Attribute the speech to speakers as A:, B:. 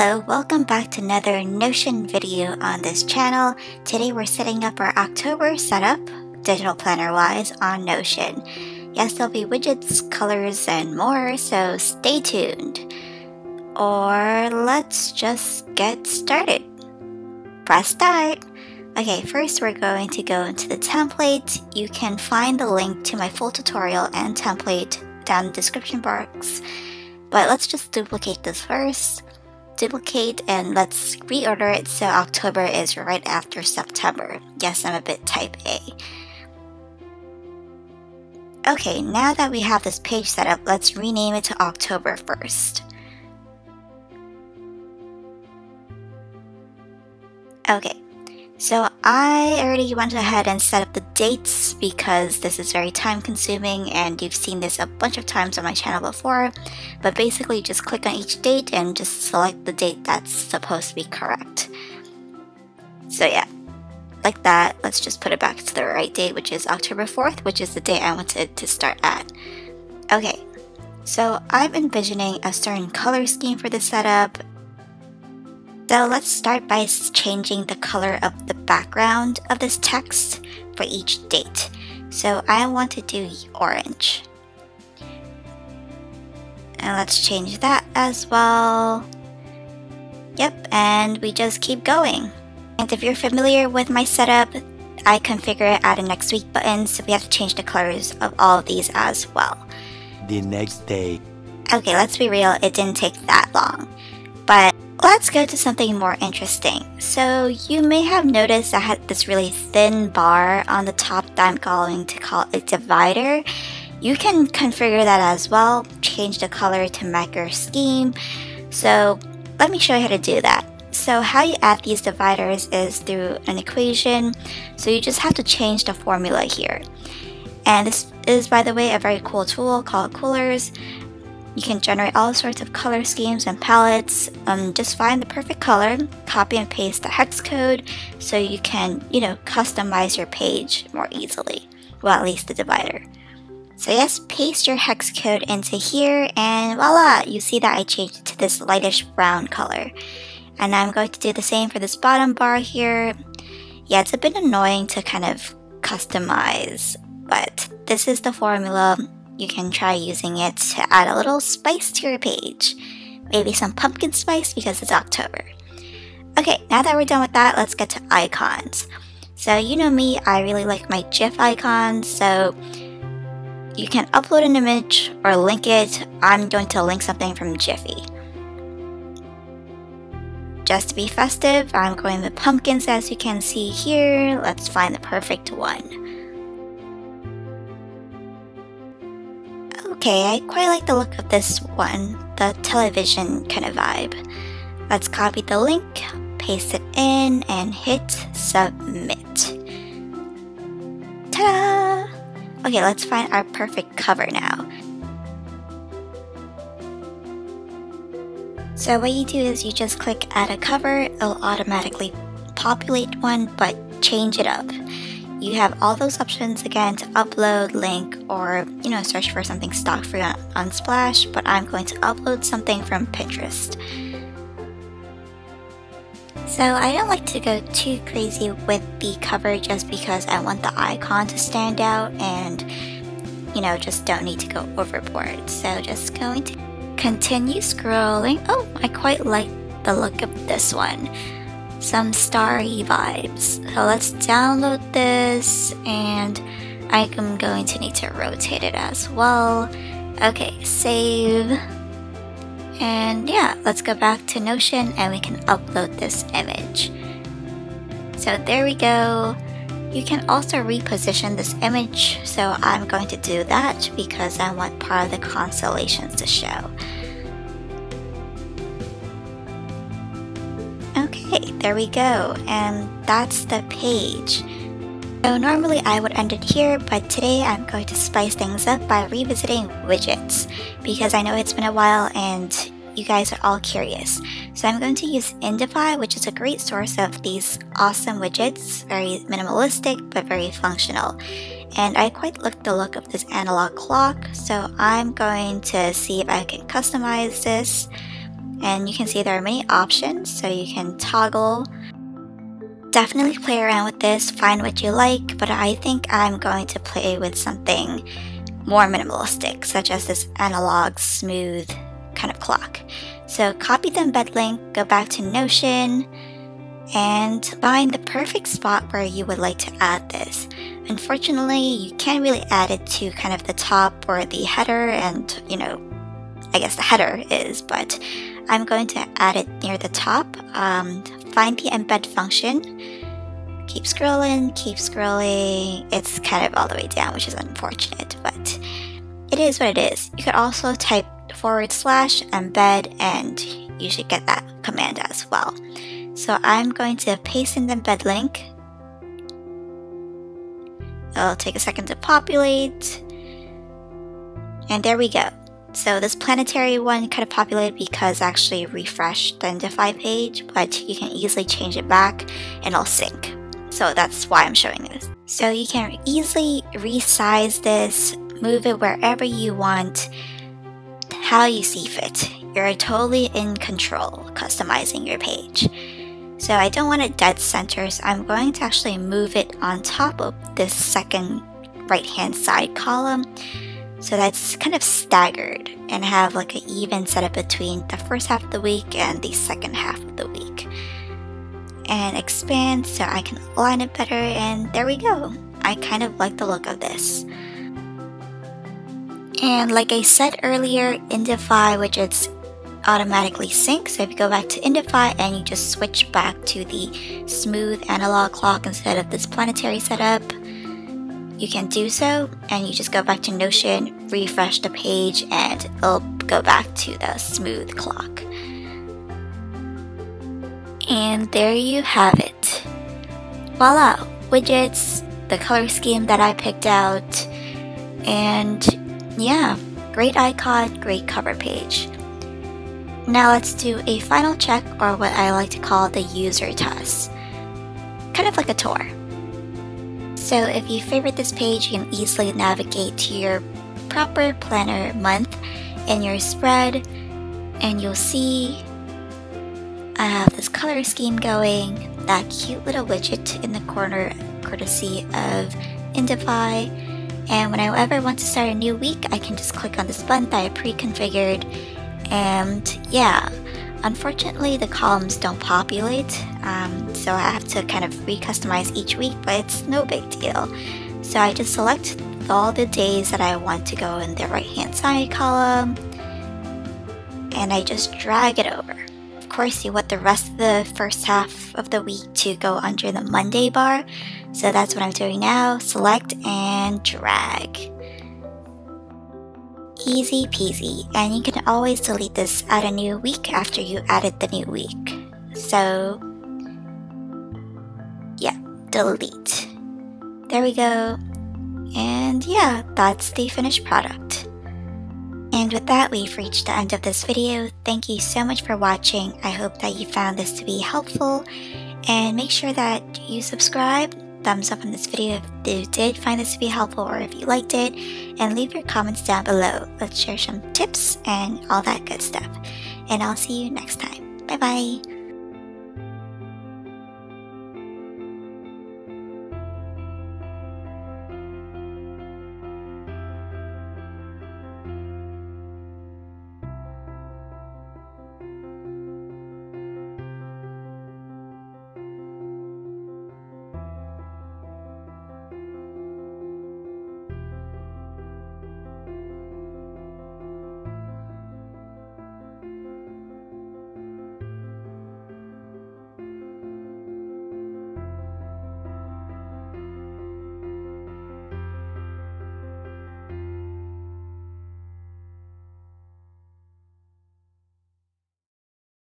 A: Hello, welcome back to another Notion video on this channel. Today we're setting up our October setup, digital planner wise, on Notion. Yes, there'll be widgets, colors, and more, so stay tuned. Or let's just get started. Press start. Okay, first we're going to go into the template. You can find the link to my full tutorial and template down in the description box. But let's just duplicate this first duplicate and let's reorder it so October is right after September. Yes, I'm a bit type A. Okay, now that we have this page set up, let's rename it to October 1st. Okay, so I already went ahead and set up the dates because this is very time consuming and you've seen this a bunch of times on my channel before. But basically just click on each date and just select the date that's supposed to be correct. So yeah, like that. Let's just put it back to the right date which is October 4th which is the day I wanted to start at. Okay, so I'm envisioning a certain color scheme for the setup so let's start by changing the color of the background of this text for each date. So I want to do orange. And let's change that as well. Yep, and we just keep going. And if you're familiar with my setup, I configure it add a next week button, so we have to change the colors of all of these as well.
B: The next day.
A: Okay, let's be real, it didn't take that long. But Let's go to something more interesting. So you may have noticed I had this really thin bar on the top that I'm going to call a divider. You can configure that as well, change the color to match your scheme. So let me show you how to do that. So how you add these dividers is through an equation. So you just have to change the formula here. And this is, by the way, a very cool tool called Coolors. You can generate all sorts of color schemes and palettes. Um, just find the perfect color, copy and paste the hex code so you can, you know, customize your page more easily. Well, at least the divider. So yes, paste your hex code into here and voila, you see that I changed it to this lightish brown color. And I'm going to do the same for this bottom bar here. Yeah, it's a bit annoying to kind of customize, but this is the formula you can try using it to add a little spice to your page. Maybe some pumpkin spice because it's October. Okay, now that we're done with that, let's get to icons. So you know me, I really like my GIF icons, so you can upload an image or link it. I'm going to link something from Giphy. Just to be festive, I'm going with pumpkins as you can see here. Let's find the perfect one. Okay, I quite like the look of this one, the television kind of vibe. Let's copy the link, paste it in, and hit submit. Ta-da! Okay, let's find our perfect cover now. So what you do is you just click add a cover, it'll automatically populate one, but change it up you have all those options again to upload, link, or you know, search for something stock free on Unsplash, but I'm going to upload something from Pinterest. So I don't like to go too crazy with the cover just because I want the icon to stand out and you know, just don't need to go overboard. So just going to continue scrolling. Oh, I quite like the look of this one some starry vibes. So let's download this and I'm going to need to rotate it as well. Okay, save. And yeah, let's go back to Notion and we can upload this image. So there we go. You can also reposition this image, so I'm going to do that because I want part of the constellations to show. Okay, there we go, and that's the page. So normally I would end it here, but today I'm going to spice things up by revisiting widgets, because I know it's been a while and you guys are all curious. So I'm going to use Indify, which is a great source of these awesome widgets, very minimalistic but very functional. And I quite like the look of this analog clock, so I'm going to see if I can customize this And you can see there are many options, so you can toggle. Definitely play around with this, find what you like, but I think I'm going to play with something more minimalistic, such as this analog smooth kind of clock. So copy the embed link, go back to Notion, and find the perfect spot where you would like to add this. Unfortunately, you can't really add it to kind of the top or the header, and you know, I guess the header is, but I'm going to add it near the top. Um, find the embed function. Keep scrolling, keep scrolling. It's kind of all the way down, which is unfortunate, but it is what it is. You could also type forward slash embed and you should get that command as well. So I'm going to paste in the embed link. It'll take a second to populate. And there we go. So this planetary one kind of populated because actually refreshed the Indify page, but you can easily change it back and it'll sync. So that's why I'm showing this. So you can easily resize this, move it wherever you want, how you see fit. You're totally in control customizing your page. So I don't want it dead center, so I'm going to actually move it on top of this second right hand side column so that's kind of staggered and have like an even setup between the first half of the week and the second half of the week. And expand so I can align it better and there we go. I kind of like the look of this. And like I said earlier, Indify which it's automatically sync. So if you go back to Indify and you just switch back to the smooth analog clock instead of this planetary setup, you can do so and you just go back to Notion, refresh the page, and it'll go back to the smooth clock. And there you have it. Voila! Widgets, the color scheme that I picked out, and yeah, great icon, great cover page. Now let's do a final check or what I like to call the user test. Kind of like a tour. So if you favorite this page, you can easily navigate to your proper planner month in your spread and you'll see I have this color scheme going, that cute little widget in the corner courtesy of Indify. And whenever I want to start a new week, I can just click on this button that I pre-configured and yeah, Unfortunately, the columns don't populate, um, so I have to kind of recustomize each week, but it's no big deal. So I just select all the days that I want to go in the right hand side column, and I just drag it over. Of course, you want the rest of the first half of the week to go under the Monday bar, so that's what I'm doing now. Select and drag. Easy peasy, and you can always delete this at a new week after you added the new week. So, yeah, delete. There we go. And yeah, that's the finished product. And with that, we've reached the end of this video. Thank you so much for watching. I hope that you found this to be helpful. And make sure that you subscribe thumbs up on this video if you did find this to be helpful or if you liked it, and leave your comments down below. Let's share some tips and all that good stuff. And I'll see you next time. Bye bye.